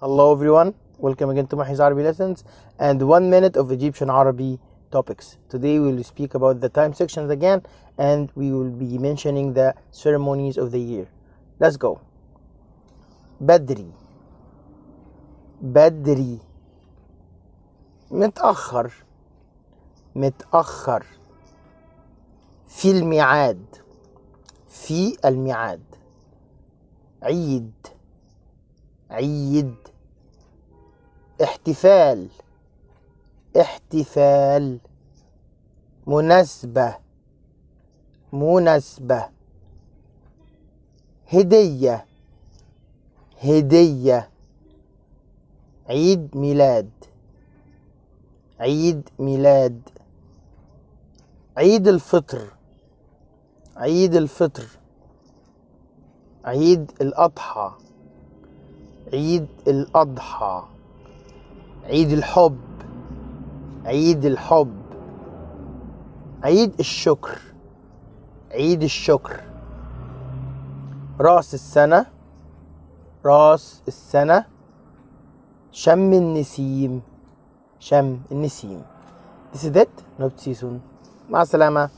Hello everyone, welcome again to Mahi's Arabic lessons and one minute of Egyptian Arabic topics. Today we will speak about the time sections again and we will be mentioning the ceremonies of the year. Let's go. بدري بدري متأخر متأخر في الميعاد في الميعاد عيد عيد. احتفال. احتفال. مناسبة. مناسبة. هدية. هدية. عيد ميلاد. عيد ميلاد. عيد الفطر. عيد الفطر. عيد الأضحى. عيد الأضحى عيد الحب عيد الحب عيد الشكر عيد الشكر راس السنة راس السنة شم النسيم شم النسيم This is it. Note see soon. مع السلامة